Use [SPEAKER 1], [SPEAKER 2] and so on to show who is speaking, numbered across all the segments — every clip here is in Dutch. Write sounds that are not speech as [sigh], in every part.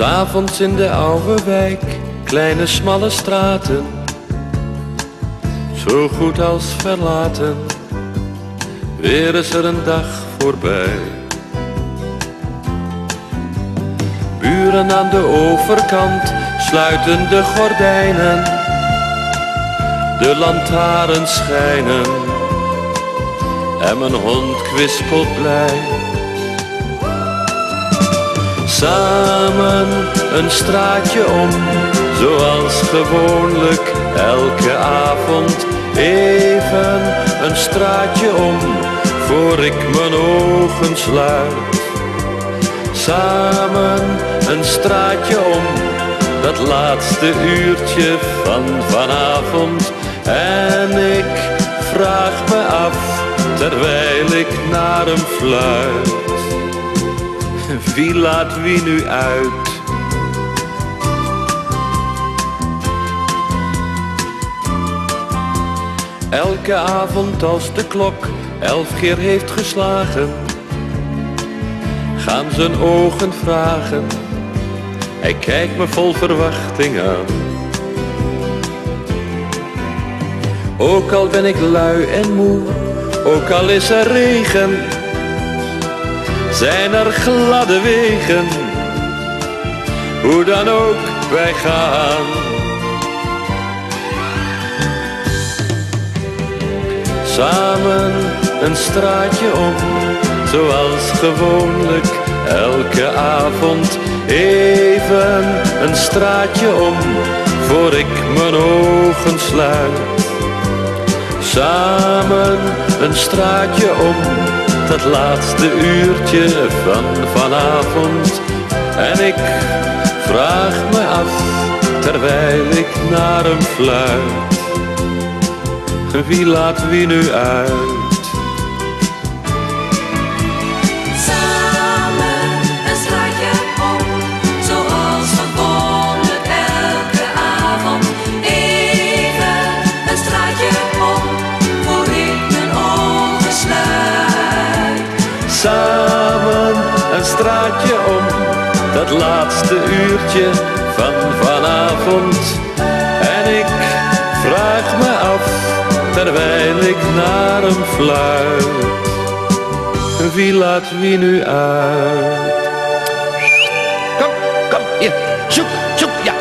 [SPEAKER 1] S'avonds in de oude wijk, kleine smalle straten, zo goed als verlaten, weer is er een dag voorbij. Buren aan de overkant sluiten de gordijnen, de lantaarns schijnen en mijn hond kwispelt blij. Samen een straatje om, zoals gewoonlijk elke avond. Even een straatje om, voor ik mijn ogen sluit. Samen een straatje om, dat laatste uurtje van vanavond. En ik vraag me af, terwijl ik naar hem fluit. Wie laat wie nu uit? Elke avond als de klok elf keer heeft geslagen, gaan zijn ogen vragen. Hij kijkt me vol verwachting aan. Ook al ben ik lui en moe, ook al is er regen zijn er gladde wegen. Hoe dan ook, wij gaan. Samen een straatje om, zoals gewoonlijk elke avond. Even een straatje om, voor ik mijn ogen sluit. Samen een straatje om dat laatste uurtje van vanavond. En ik vraag me af, terwijl ik naar hem fluit. Wie laat wie nu uit?
[SPEAKER 2] Samen een straatje om,
[SPEAKER 1] dat laatste uurtje van vanavond. En ik vraag me af, terwijl ik naar hem fluit. Wie laat wie nu uit?
[SPEAKER 3] Kom, kom, hier. Zoek, zoek, ja.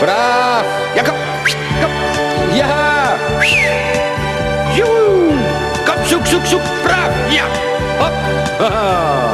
[SPEAKER 3] Braaf. Ja, kom. Kom. Ja. Joe. Kom, zoek, zoek, zoek. Braaf. Ja.
[SPEAKER 1] Ha-ha! [laughs] Oh.